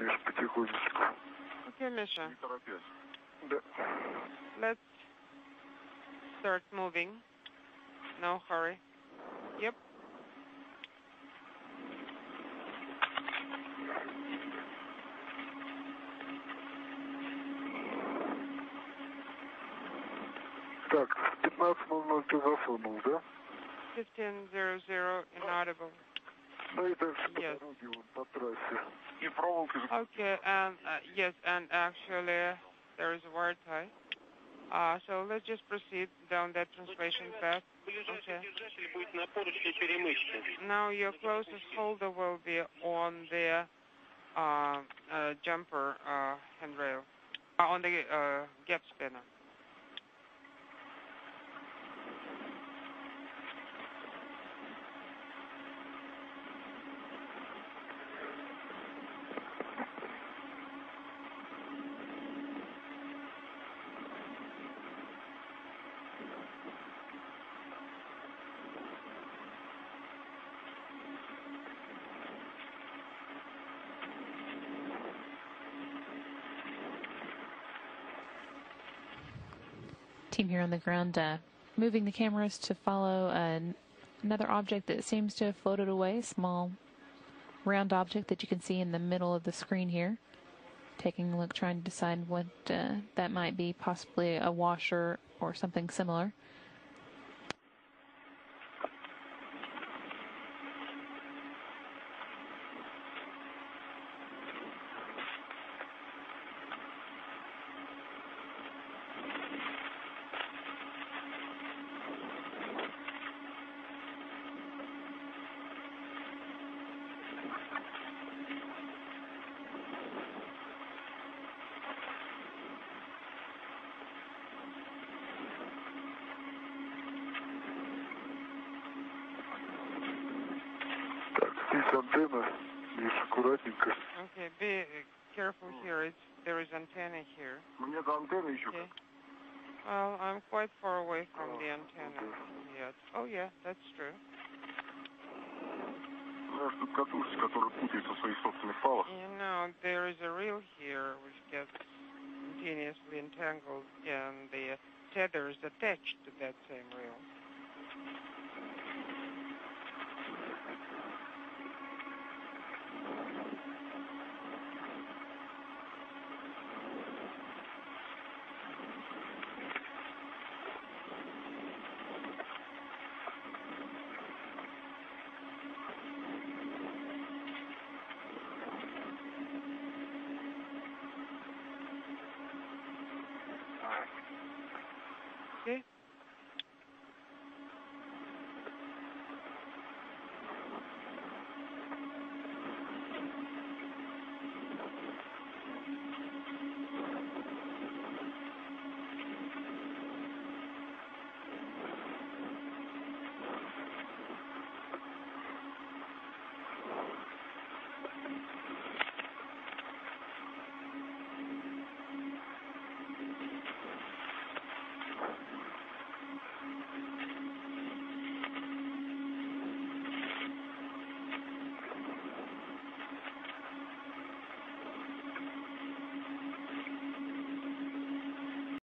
Миш, потихонечку. Okay, Misha. Не торопясь. Да. Let's start moving. No hurry. Yep. Так, 15.00 ты зафонул, да? 1500 inaudible. Yes. Okay, and uh, yes, and actually there is a word tie. Uh, so let's just proceed down that translation path. Okay. Now your closest holder will be on the uh, uh jumper uh, handrail, uh, on the gap spanner. Team here on the ground, uh, moving the cameras to follow an, another object that seems to have floated away, small round object that you can see in the middle of the screen here. Taking a look, trying to decide what uh, that might be, possibly a washer or something similar. Из антенна. Лишь аккуратненько. Okay, be careful here. It's, there is antenna here. Мне до антенны еще. Okay. Well, I'm quite far away from oh, the antenna. Okay. Yet. Oh, yeah, that's true. Знаешь, тут катушка, которая путается в своих собственных палах. You know, there is a reel here which gets continuously entangled and the tether is attached to that same reel. Okay.